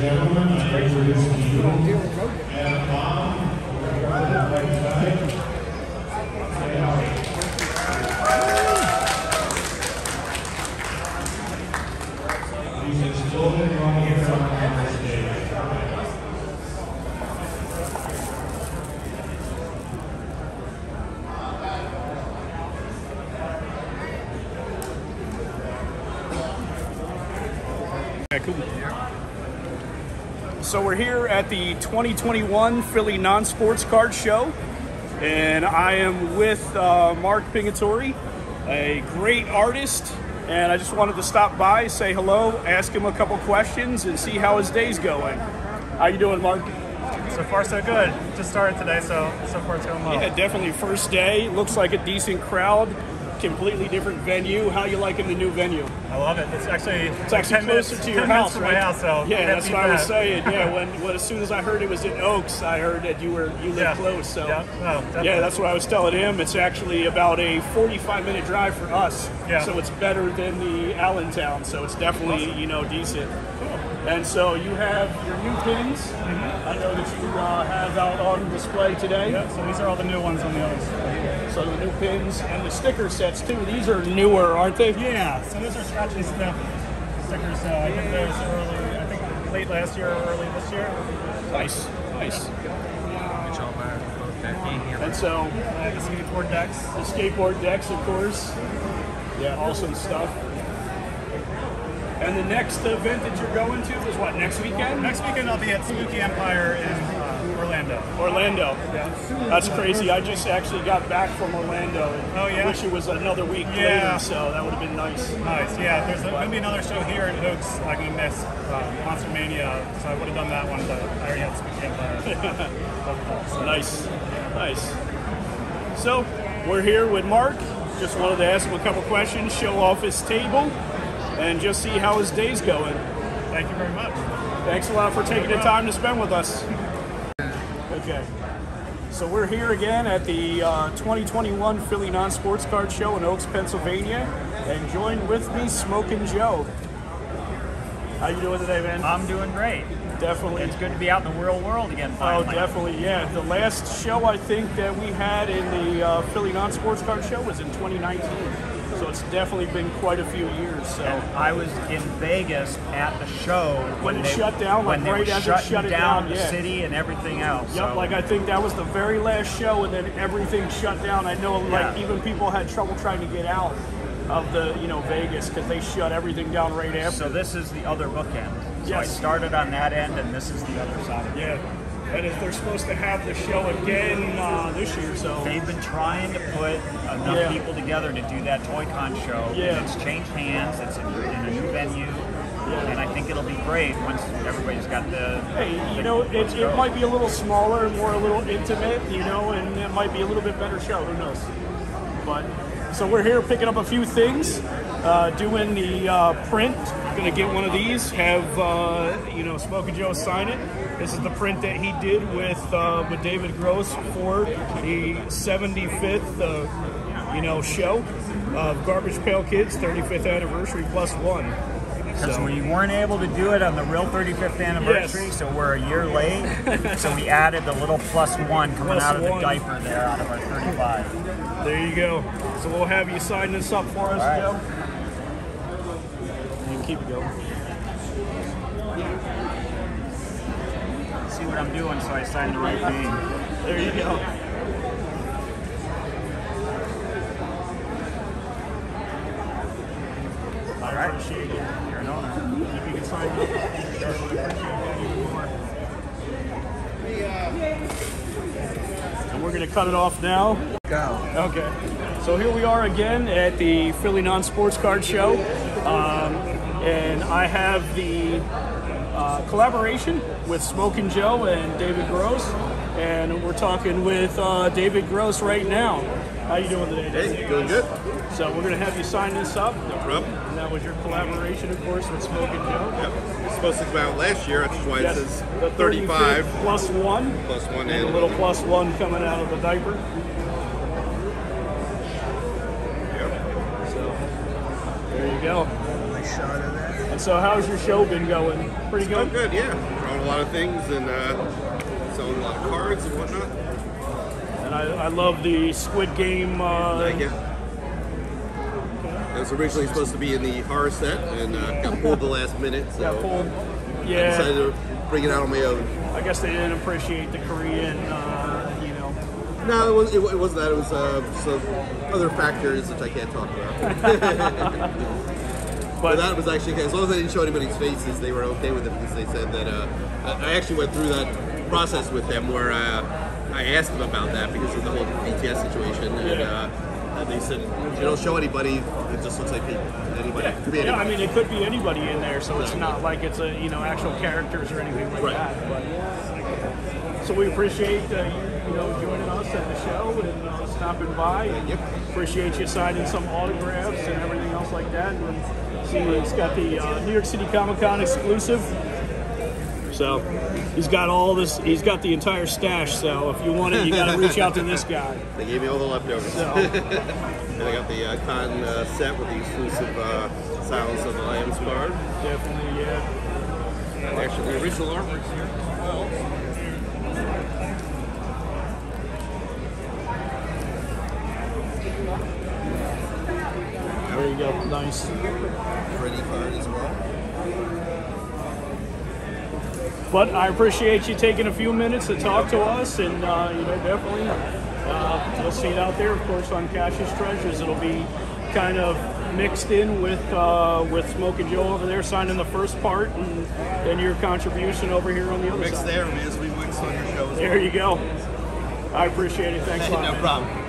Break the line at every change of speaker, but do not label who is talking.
gentlemen, I introduce to you, and Bob So we're here at the 2021 Philly Non-Sports Card Show, and I am with uh, Mark Pingitore, a great artist, and I just wanted to stop by, say hello, ask him a couple questions, and see how his day's going. How you doing, Mark?
So far, so good. Just started today, so so far it's going well.
Yeah, definitely first day. Looks like a decent crowd. Completely different venue. How you liking the new venue?
I love it. It's actually
It's actually
10
closer
minutes,
to your house, right?
my house. So
yeah, that's what I was saying. Yeah, when, when as soon as I heard it was in Oaks, I heard that you were you live
Yeah.
close. So
Yeah. Definitely.
yeah, that's what I was telling him. It's actually about a 45 minute drive for us.
Yeah.
So it's better than the Allentown. So it's definitely you know decent. And so you have your new pins. I know that you uh, have out on display today.
Yeah, so these are all the new ones on the others.
So the new pins and the sticker sets too. These are newer, aren't they?
Yeah, so those are scratchy stuff stickers. So I think those early, I think late last year or early this year.
Nice, nice. And so
I have the skateboard decks.
the skateboard decks, of course. Yeah, awesome stuff. And the next event that you're going to is what next weekend?
Next weekend I'll be at Spooky Empire in uh, Orlando.
Orlando.
Yeah.
That's crazy. I just actually got back from Orlando.
Oh, yeah?
I wish it was another week
Yeah.
later, so that would have been nice.
Nice. Yeah, there's going to be another show here in Oaks. I'm going to miss uh, Monster Mania, so I would have done that one, but I already had Spooky. So,
Nice, nice. So we're here with Mark. Just wanted to ask him a couple questions, show off his table, and just see how his day's going.
Thank you very much.
Thanks a lot for taking the time to spend with us. Okay. So we're here again at the uh, 2021 Philly Non-Sports Card Show in Oaks, Pennsylvania, and join with me, Smokin Joe. How you doing today, man?
I'm doing great.
definitely.
It's good to be out in the real world again.
Oh, definitely, yeah. The last show I think that we had in the uh, Philly Non-Sports Card Show was in 2019. So it's definitely been quite a few years. So
And I was in Vegas at the show
When it
they,
shut down,
when
like
they
right as it shut it
down,
down,
the
yeah.
city and everything else.
Yep,
so,
like I think that was the very last show, and then everything shut down. I know, like
Yeah.
even people had trouble trying to get out of the, you know, Vegas because they shut everything down right after.
so this is the other bookend. So I
Yes.
started on that end, and this is the other side. of it.
yeah, and if they're supposed to have the show again uh, this year, so
They've been trying to put enough
Yeah.
people together to do that Toy Con show.
Yeah.
And it's changed hands. It's in, in a new venue. And I think it'll be great once everybody's got the.
Hey, you
the
know, it, it might be a little smaller, and more a little intimate, you know, and it might be a little bit better show. Who knows? But so we're here picking up a few things, uh, doing the uh, print. Gonna get one of these. Have uh, you know, Smokey Joe sign it. This is the print that he did with uh, with David Gross for the 75th, uh, you know, show of Garbage Pail Kids 35th anniversary plus one.
Because
So-
we weren't able to do it on the real 35th anniversary,
Yes.
so we're a year late. so we added the little plus one coming
Plus
out of the diaper there out of our 35.
There you go. So we'll have you sign this up for us,
right.
Joe. You can keep it going.
See what I'm doing, so I signed the right name.
There you go.
All right. Appreciate it. You're an owner.
If you can sign it, sure. we appreciate even more. And we're going to cut it off now.
Go.
Okay. So here we are again at the Philly Non Sports Card Show. Um, and I have the uh, collaboration with Smokin Joe and David Gross. And we're talking with uh, David Gross right now. How you doing today, David?
Hey, doing good.
So we're going to have you sign this up.
No problem.
And that was your collaboration, of course, with Smokin Joe.
Yep. It's supposed to come out last year, which is why
Yes,
it says
the
35
35 plus one.
plus one
And a little plus one coming out of the diaper.
Yep.
So there you go.
Shot of that.
And so, how's your show been going? Pretty
Oh,
good.
good, yeah. Drawing a lot of things and uh, selling a lot of cards and whatnot.
And I, I love the Squid Game. Uh,
Thank you. It was originally supposed to be in the horror set and uh, got pulled the last minute, so
got pulled.
I
Yeah,
decided to bring it out on my own.
I guess they didn't appreciate the Korean. Uh, you know,
No, it, was, it, it wasn't that. It was uh, some other factors which I can't talk about.
But-
but that was actually as long as I didn't show anybody's faces, they were okay with it because they said that uh, I actually went through that process with them where uh, I asked them about that because of the whole BTS situation, and,
Yeah.
uh, and they said you don't show anybody, it just looks like people. Anybody,
Yeah,
could be
yeah, I mean, it could be anybody in there, so it's not like it's a you know actual characters or anything like
Right.
that. But so we appreciate uh, you, you know joining us at the show and uh, stopping by.
Yep.
Appreciate you signing some autographs and everything else like that. And he's got the uh, New York City Comic Con exclusive. So he's got all this. He's got the entire stash. So if you want it, you got to reach out to this guy.
They gave me all the leftovers.
So
And I got the uh, con uh, set with the exclusive uh, Silence of the Lambs card.
definitely, yeah.
And actually, the original artwork's here as well.
There you go. Nice.
Card as well.
But I appreciate you taking a few minutes to talk to us, and uh, you know, definitely, uh, you'll see it out there, of course, on Cash's Treasures. It'll be kind of mixed in with uh, with Smokin Joe over there signing the first part, and then your contribution over here on the other
Mixed
side.
Mixed there as we mix on your show as well.
There you go. I appreciate it. Thanks a lot.
no
man.
problem.